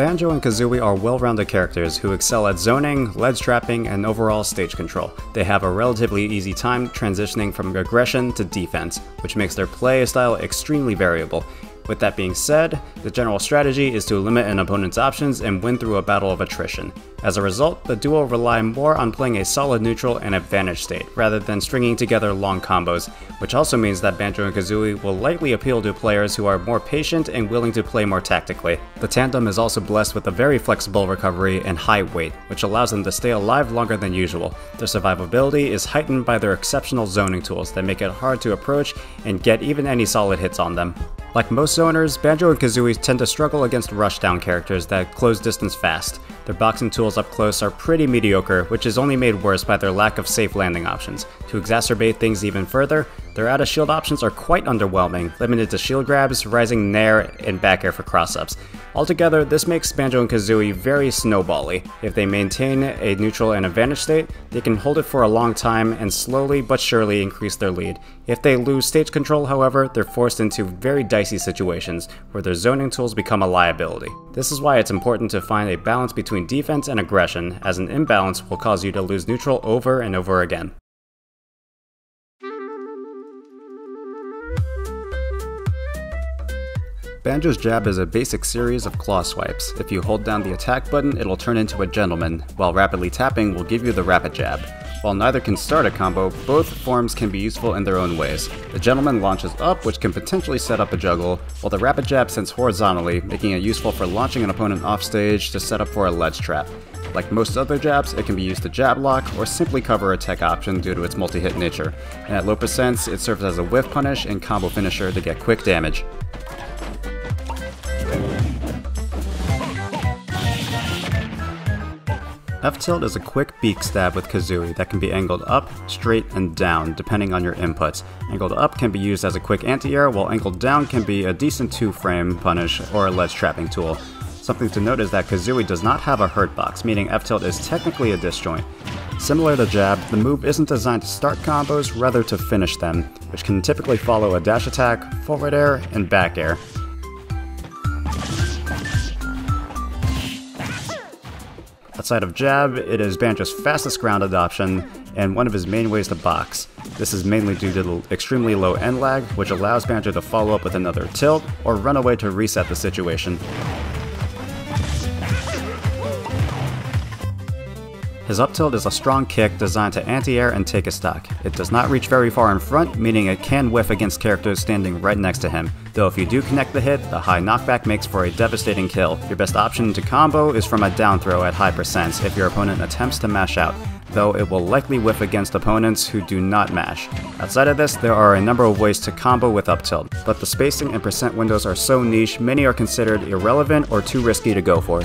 Banjo and Kazooie are well-rounded characters who excel at zoning, ledge trapping, and overall stage control. They have a relatively easy time transitioning from aggression to defense, which makes their play style extremely variable, with that being said, the general strategy is to limit an opponent's options and win through a battle of attrition. As a result, the duo rely more on playing a solid neutral and advantage state, rather than stringing together long combos, which also means that Banjo and Kazooie will likely appeal to players who are more patient and willing to play more tactically. The tandem is also blessed with a very flexible recovery and high weight, which allows them to stay alive longer than usual. Their survivability is heightened by their exceptional zoning tools that make it hard to approach and get even any solid hits on them. Like most zoners, Banjo and Kazooie tend to struggle against rushdown characters that close distance fast. Their boxing tools up close are pretty mediocre, which is only made worse by their lack of safe landing options. To exacerbate things even further, their out of shield options are quite underwhelming, limited to shield grabs, rising nair, and back air for cross ups. Altogether, this makes Banjo and Kazooie very snowbally. If they maintain a neutral and advantage state, they can hold it for a long time and slowly but surely increase their lead. If they lose stage control, however, they're forced into very dicey situations where their zoning tools become a liability. This is why it's important to find a balance between defense and aggression, as an imbalance will cause you to lose neutral over and over again. Banjo's jab is a basic series of claw swipes. If you hold down the attack button, it'll turn into a gentleman, while rapidly tapping will give you the rapid jab. While neither can start a combo, both forms can be useful in their own ways. The gentleman launches up, which can potentially set up a juggle, while the rapid jab sends horizontally, making it useful for launching an opponent off stage to set up for a ledge trap. Like most other jabs, it can be used to jab lock or simply cover a tech option due to its multi-hit nature, and at low percents, it serves as a whiff punish and combo finisher to get quick damage. F-tilt is a quick beak stab with Kazooie that can be angled up, straight, and down, depending on your inputs. Angled up can be used as a quick anti-air, while angled down can be a decent two-frame punish or a ledge trapping tool. Something to note is that Kazooie does not have a hurt box, meaning F-tilt is technically a disjoint. Similar to Jab, the move isn't designed to start combos, rather to finish them, which can typically follow a dash attack, forward air, and back air. Outside of jab, it is Banjo's fastest ground adoption and one of his main ways to box. This is mainly due to the extremely low end lag, which allows Banjo to follow up with another tilt or run away to reset the situation. His up tilt is a strong kick designed to anti-air and take a stock. It does not reach very far in front, meaning it can whiff against characters standing right next to him. Though if you do connect the hit, the high knockback makes for a devastating kill. Your best option to combo is from a down throw at high percents if your opponent attempts to mash out though it will likely whiff against opponents who do not mash. Outside of this, there are a number of ways to combo with up tilt, but the spacing and percent windows are so niche, many are considered irrelevant or too risky to go for.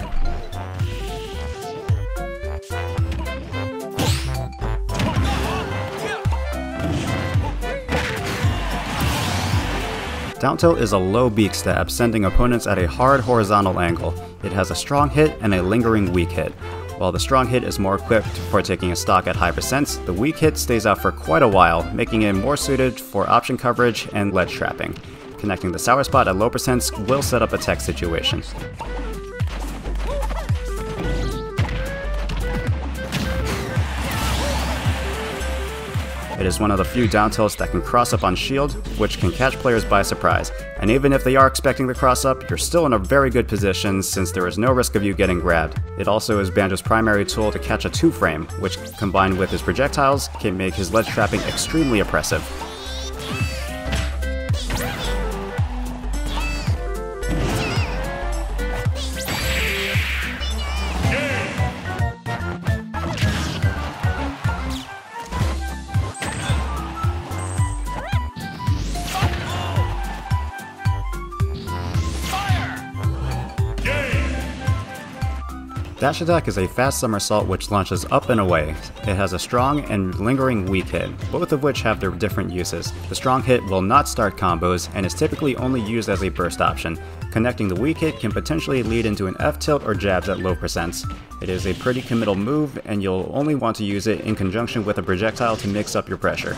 Down tilt is a low beak stab, sending opponents at a hard horizontal angle. It has a strong hit and a lingering weak hit. While the strong hit is more equipped for taking a stock at high percents, the weak hit stays out for quite a while, making it more suited for option coverage and ledge trapping. Connecting the sour spot at low percents will set up a tech situation. It is one of the few down tilts that can cross up on shield, which can catch players by surprise. And even if they are expecting the cross up, you're still in a very good position since there is no risk of you getting grabbed. It also is Banjo's primary tool to catch a two frame, which combined with his projectiles can make his ledge trapping extremely oppressive. Dash Attack is a fast somersault which launches up and away. It has a strong and lingering weak hit, both of which have their different uses. The strong hit will not start combos and is typically only used as a burst option. Connecting the weak hit can potentially lead into an F tilt or jabs at low percents. It is a pretty committal move and you'll only want to use it in conjunction with a projectile to mix up your pressure.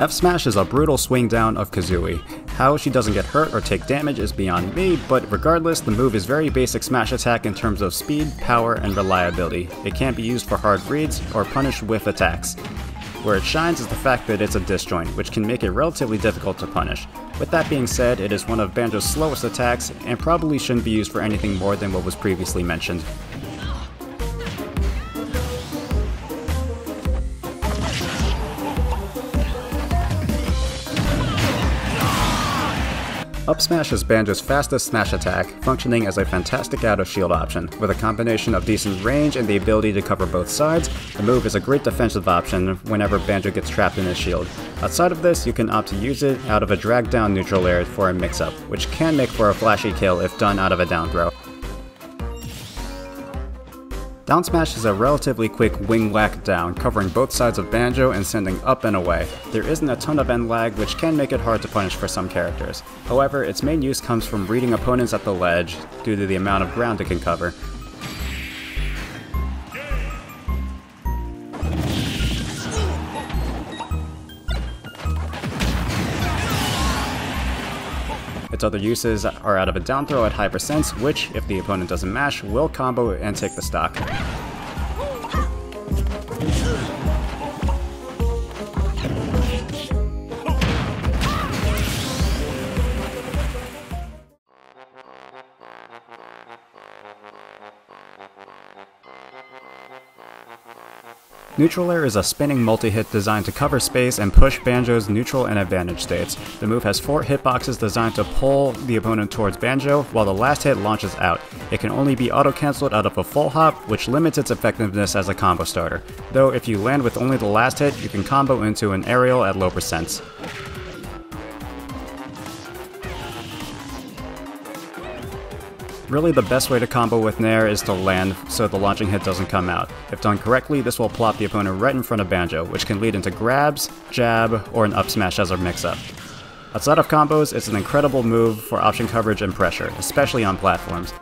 F Smash is a brutal swing down of Kazooie. How she doesn't get hurt or take damage is beyond me, but regardless, the move is very basic smash attack in terms of speed, power, and reliability. It can't be used for hard reads or punished with attacks. Where it shines is the fact that it's a disjoint, which can make it relatively difficult to punish. With that being said, it is one of Banjo's slowest attacks, and probably shouldn't be used for anything more than what was previously mentioned. Up Smash is Banjo's fastest smash attack, functioning as a fantastic out of shield option. With a combination of decent range and the ability to cover both sides, the move is a great defensive option whenever Banjo gets trapped in his shield. Outside of this, you can opt to use it out of a drag down neutral air for a mix-up, which can make for a flashy kill if done out of a down throw. Down smash is a relatively quick wing whack down, covering both sides of Banjo and sending up and away. There isn't a ton of end lag, which can make it hard to punish for some characters. However, its main use comes from reading opponents at the ledge, due to the amount of ground it can cover. Its other uses are out of a down throw at high percents, which, if the opponent doesn't mash, will combo and take the stock. Neutral Air is a spinning multi-hit designed to cover space and push Banjo's neutral and advantage states. The move has four hitboxes designed to pull the opponent towards Banjo, while the last hit launches out. It can only be auto-cancelled out of a full hop, which limits its effectiveness as a combo starter. Though if you land with only the last hit, you can combo into an aerial at low percents. Really the best way to combo with Nair is to land so the launching hit doesn't come out. If done correctly, this will plop the opponent right in front of Banjo, which can lead into grabs, jab, or an up smash as a mix-up. Outside of combos, it's an incredible move for option coverage and pressure, especially on platforms.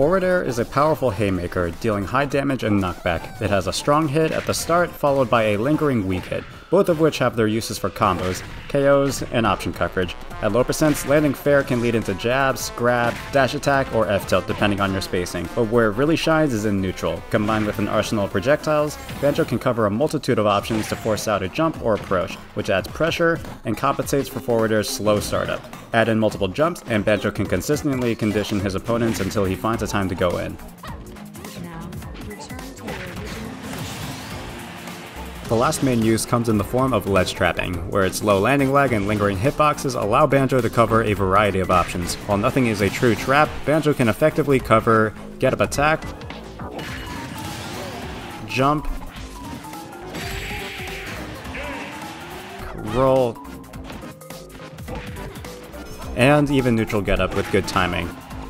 Forward air is a powerful haymaker, dealing high damage and knockback. It has a strong hit at the start, followed by a lingering weak hit, both of which have their uses for combos, KOs, and option coverage. At low percents, landing fair can lead into jabs, grab, dash attack, or F-tilt depending on your spacing, but where it really shines is in neutral. Combined with an arsenal of projectiles, Banjo can cover a multitude of options to force out a jump or approach, which adds pressure and compensates for forward air's slow startup. Add in multiple jumps, and Banjo can consistently condition his opponents until he finds a time to go in. The last main use comes in the form of ledge trapping, where its low landing lag and lingering hitboxes allow Banjo to cover a variety of options. While nothing is a true trap, Banjo can effectively cover get up attack, jump, roll, and even neutral getup with good timing.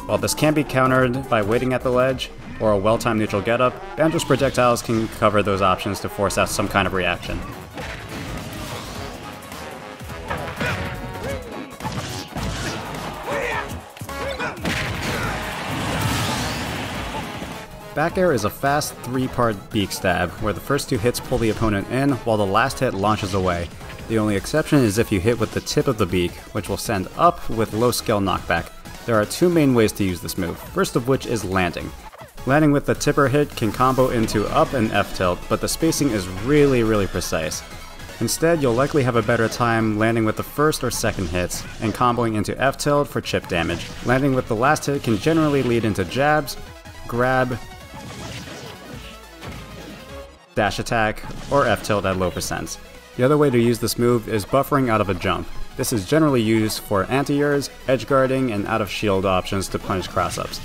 While this can be countered by waiting at the ledge, or a well-timed neutral getup, Banjo's projectiles can cover those options to force out some kind of reaction. Back air is a fast three-part beak stab, where the first two hits pull the opponent in, while the last hit launches away. The only exception is if you hit with the tip of the beak, which will send up with low scale knockback. There are two main ways to use this move, first of which is landing. Landing with the tipper hit can combo into up and F tilt, but the spacing is really, really precise. Instead, you'll likely have a better time landing with the first or second hits, and comboing into F tilt for chip damage. Landing with the last hit can generally lead into jabs, grab, dash attack, or F tilt at low percents. The other way to use this move is buffering out of a jump. This is generally used for anti-airs, edge guarding, and out of shield options to punish cross-ups.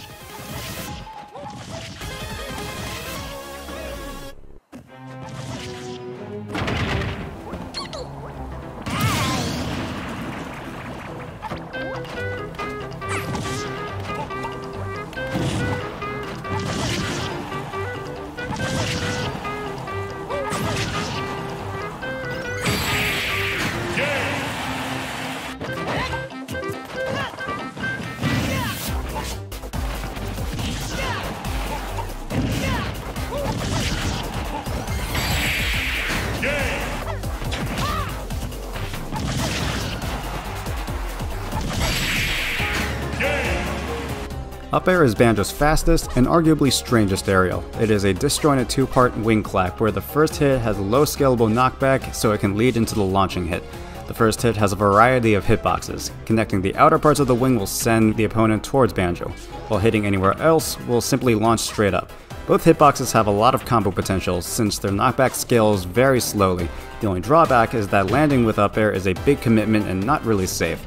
Up air is Banjo's fastest and arguably strangest aerial. It is a disjointed two-part wing clap where the first hit has low scalable knockback so it can lead into the launching hit. The first hit has a variety of hitboxes. Connecting the outer parts of the wing will send the opponent towards Banjo, while hitting anywhere else will simply launch straight up. Both hitboxes have a lot of combo potential since their knockback scales very slowly. The only drawback is that landing with up air is a big commitment and not really safe.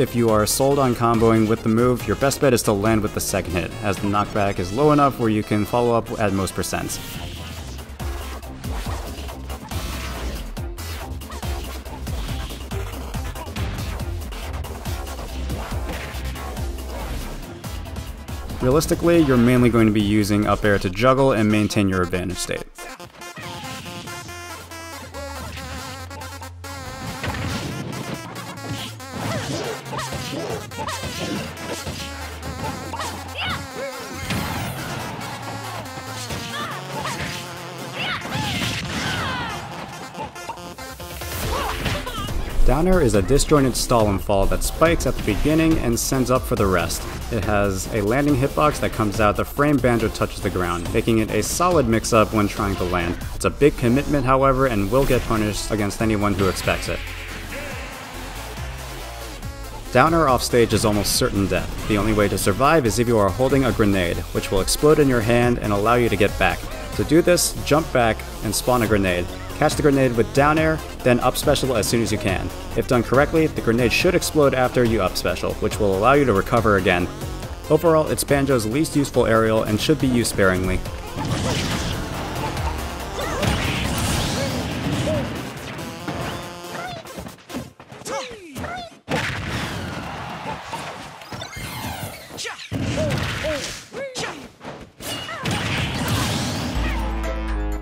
If you are sold on comboing with the move, your best bet is to land with the second hit, as the knockback is low enough where you can follow up at most percents. Realistically, you're mainly going to be using up air to juggle and maintain your advantage state. Is a disjointed stall and fall that spikes at the beginning and sends up for the rest. It has a landing hitbox that comes out the frame Banjo touches the ground, making it a solid mix-up when trying to land. It's a big commitment however and will get punished against anyone who expects it. Down air off stage is almost certain death. The only way to survive is if you are holding a grenade, which will explode in your hand and allow you to get back. To do this, jump back and spawn a grenade. Catch the grenade with down air, then up special as soon as you can. If done correctly, the grenade should explode after you up special, which will allow you to recover again. Overall, it's Banjo's least useful aerial and should be used sparingly.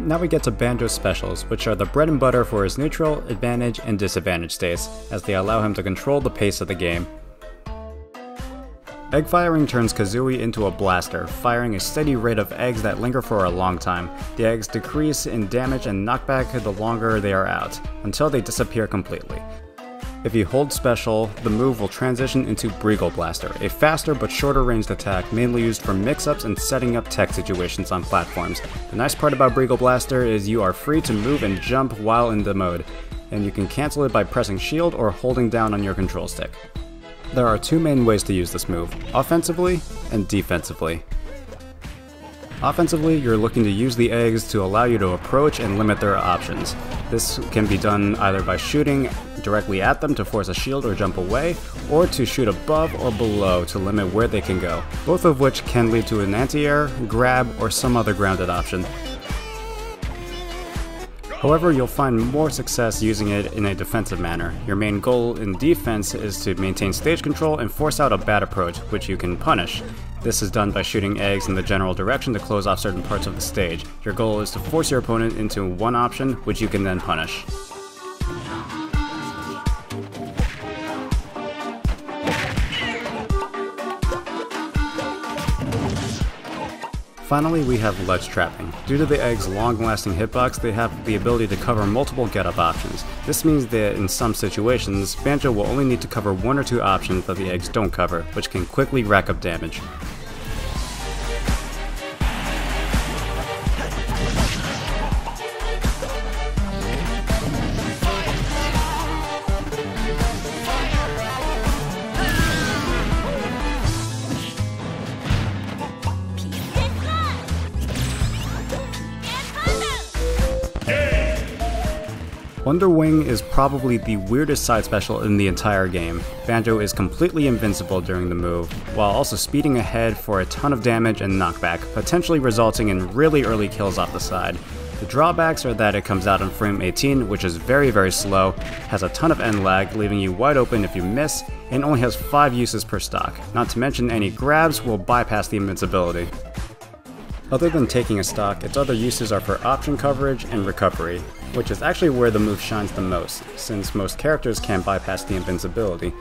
Now we get to Banjo specials, which are the bread and butter for his neutral, advantage, and disadvantage states, as they allow him to control the pace of the game. Egg firing turns Kazooie into a blaster, firing a steady rate of eggs that linger for a long time. The eggs decrease in damage and knockback the longer they are out, until they disappear completely. If you hold special, the move will transition into Breegull Blaster, a faster but shorter ranged attack mainly used for mix-ups and setting up tech situations on platforms. The nice part about Breegull Blaster is you are free to move and jump while in the mode, and you can cancel it by pressing shield or holding down on your control stick. There are two main ways to use this move, offensively and defensively. Offensively, you're looking to use the eggs to allow you to approach and limit their options. This can be done either by shooting directly at them to force a shield or jump away, or to shoot above or below to limit where they can go, both of which can lead to an anti-air, grab, or some other grounded option. However, you'll find more success using it in a defensive manner. Your main goal in defense is to maintain stage control and force out a bad approach, which you can punish. This is done by shooting eggs in the general direction to close off certain parts of the stage. Your goal is to force your opponent into one option, which you can then punish. Finally, we have ledge trapping. Due to the egg's long-lasting hitbox, they have the ability to cover multiple get-up options. This means that in some situations, Banjo will only need to cover one or two options that the eggs don't cover, which can quickly rack up damage. Is probably the weirdest side special in the entire game. Banjo is completely invincible during the move, while also speeding ahead for a ton of damage and knockback, potentially resulting in really early kills off the side. The drawbacks are that it comes out on frame 18, which is very very slow, has a ton of end lag, leaving you wide open if you miss, and only has 5 uses per stock, not to mention any grabs will bypass the invincibility. Other than taking a stock, its other uses are for option coverage and recovery, which is actually where the move shines the most, since most characters can't bypass the invincibility.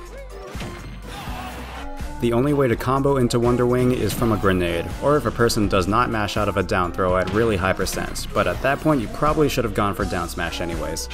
The only way to combo into Wonder Wing is from a grenade, or if a person does not mash out of a down throw at really high percents, but at that point you probably should have gone for down smash anyways.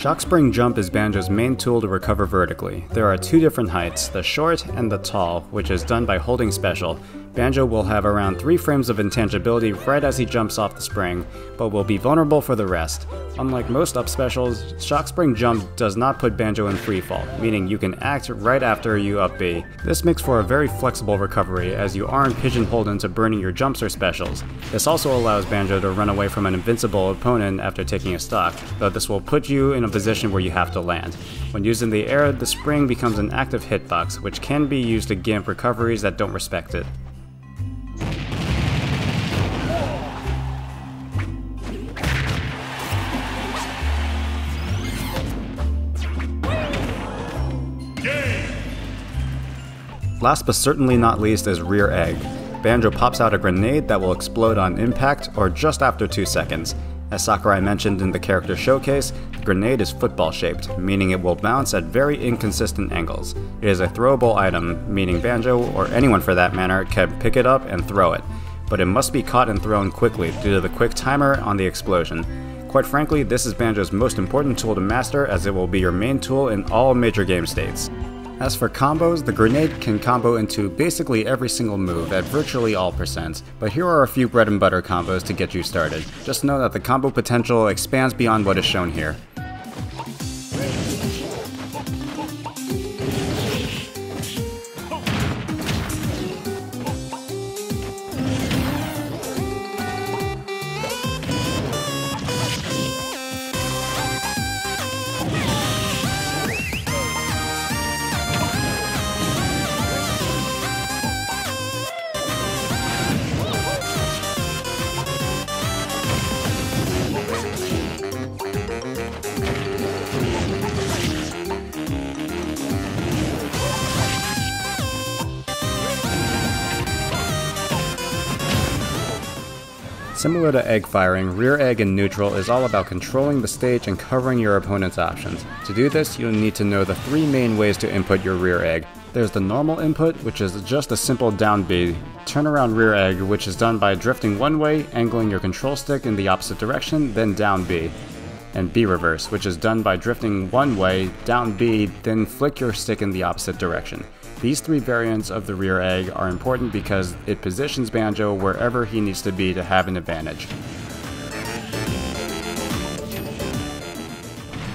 Shock Spring Jump is Banjo's main tool to recover vertically. There are two different heights, the short and the tall, which is done by holding special, Banjo will have around 3 frames of intangibility right as he jumps off the spring, but will be vulnerable for the rest. Unlike most up specials, Shock Spring Jump does not put Banjo in freefall, meaning you can act right after you up B. This makes for a very flexible recovery as you aren't pigeonholed into burning your jumps or specials. This also allows Banjo to run away from an invincible opponent after taking a stock, though this will put you in a position where you have to land. When used in the air, the spring becomes an active hitbox, which can be used to gimp recoveries that don't respect it. Last but certainly not least is Rear Egg. Banjo pops out a grenade that will explode on impact or just after 2 seconds. As Sakurai mentioned in the character showcase, the grenade is football shaped, meaning it will bounce at very inconsistent angles. It is a throwable item, meaning Banjo, or anyone for that matter, can pick it up and throw it, but it must be caught and thrown quickly due to the quick timer on the explosion. Quite frankly, this is Banjo's most important tool to master as it will be your main tool in all major game states. As for combos, the grenade can combo into basically every single move at virtually all percents, but here are a few bread and butter combos to get you started. Just know that the combo potential expands beyond what is shown here. Similar to egg firing, rear egg in neutral is all about controlling the stage and covering your opponent's options. To do this, you'll need to know the three main ways to input your rear egg. There's the normal input, which is just a simple down B, turnaround rear egg, which is done by drifting one way, angling your control stick in the opposite direction, then down B and B reverse, which is done by drifting one way, down B, then flick your stick in the opposite direction. These three variants of the rear egg are important because it positions Banjo wherever he needs to be to have an advantage.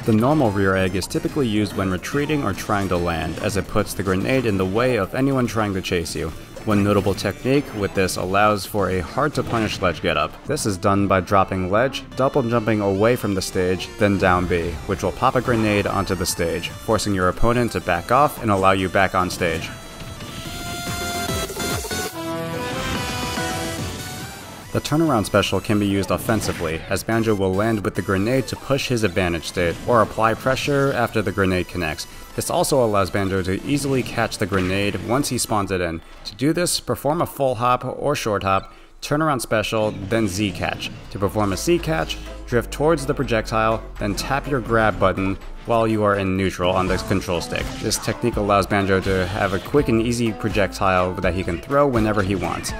The normal rear egg is typically used when retreating or trying to land, as it puts the grenade in the way of anyone trying to chase you. One notable technique with this allows for a hard to punish ledge getup. This is done by dropping ledge, double jumping away from the stage, then down B, which will pop a grenade onto the stage, forcing your opponent to back off and allow you back on stage. The turnaround special can be used offensively, as Banjo will land with the grenade to push his advantage state, or apply pressure after the grenade connects. This also allows Banjo to easily catch the grenade once he spawns it in. To do this, perform a full hop or short hop, turnaround special, then Z catch. To perform a Z catch, drift towards the projectile, then tap your grab button while you are in neutral on the control stick. This technique allows Banjo to have a quick and easy projectile that he can throw whenever he wants.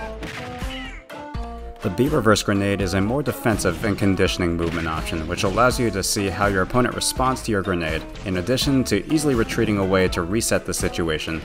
The B-reverse grenade is a more defensive and conditioning movement option, which allows you to see how your opponent responds to your grenade, in addition to easily retreating away to reset the situation.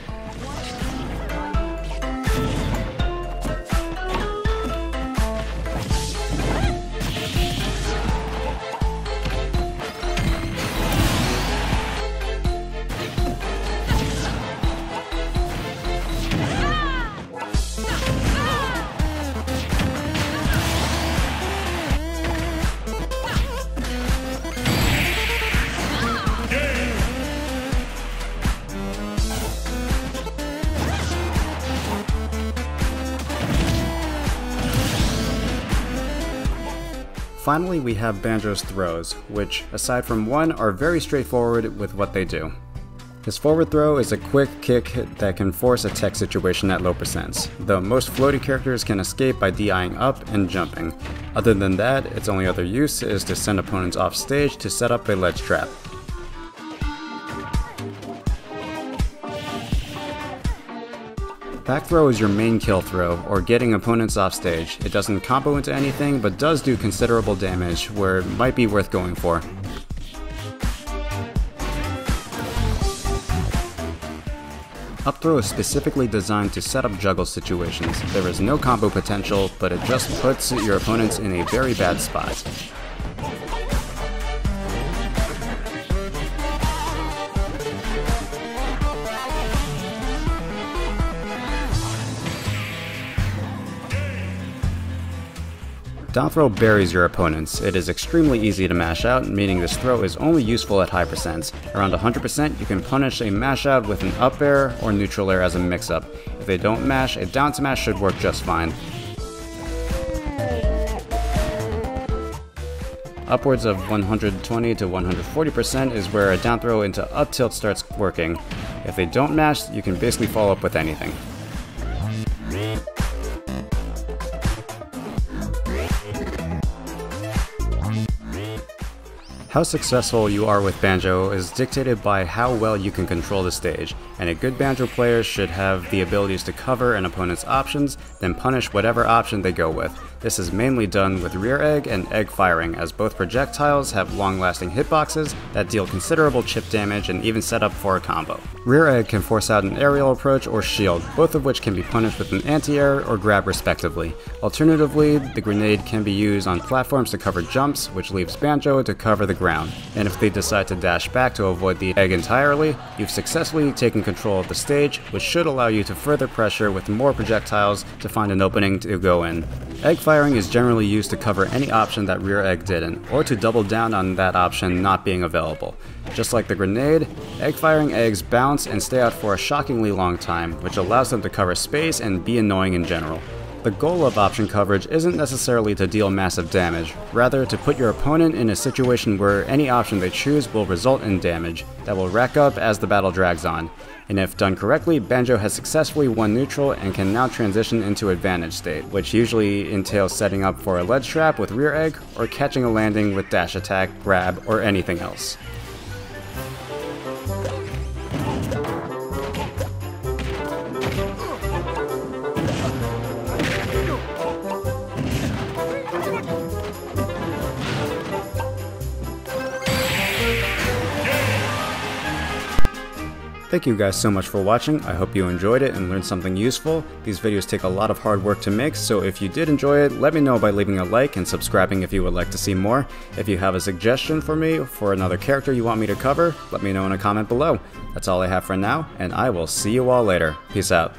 Finally, we have Banjo's throws, which, aside from one, are very straightforward with what they do. His forward throw is a quick kick that can force a tech situation at low percents, though most floaty characters can escape by DIing up and jumping. Other than that, its only other use is to send opponents off stage to set up a ledge trap. Back throw is your main kill throw, or getting opponents off stage. It doesn't combo into anything, but does do considerable damage, where it might be worth going for. Up throw is specifically designed to set up juggle situations. There is no combo potential, but it just puts your opponents in a very bad spot. Down throw buries your opponents. It is extremely easy to mash out, meaning this throw is only useful at high percents. Around 100%, you can punish a mash out with an up air or neutral air as a mix-up. If they don't mash, a down smash should work just fine. Upwards of 120 to 140% is where a down throw into up tilt starts working. If they don't mash, you can basically follow up with anything. How successful you are with Banjo is dictated by how well you can control the stage, and a good Banjo player should have the abilities to cover an opponent's options, then punish whatever option they go with. This is mainly done with rear egg and egg firing, as both projectiles have long-lasting hitboxes that deal considerable chip damage and even set up for a combo. Rear egg can force out an aerial approach or shield, both of which can be punished with an anti-air or grab respectively. Alternatively, the grenade can be used on platforms to cover jumps, which leaves Banjo to cover the ground. And if they decide to dash back to avoid the egg entirely, you've successfully taken control of the stage, which should allow you to further pressure with more projectiles to find an opening to go in. Egg firing is generally used to cover any option that rear egg didn't, or to double down on that option not being available. Just like the grenade, egg firing eggs bounce and stay out for a shockingly long time, which allows them to cover space and be annoying in general. The goal of option coverage isn't necessarily to deal massive damage, rather to put your opponent in a situation where any option they choose will result in damage that will rack up as the battle drags on. And if done correctly, Banjo has successfully won neutral and can now transition into advantage state, which usually entails setting up for a ledge trap with rear egg or catching a landing with dash attack, grab, or anything else. Thank you guys so much for watching, I hope you enjoyed it and learned something useful. These videos take a lot of hard work to make, so if you did enjoy it, let me know by leaving a like and subscribing if you would like to see more. If you have a suggestion for me for another character you want me to cover, let me know in a comment below. That's all I have for now, and I will see you all later. Peace out.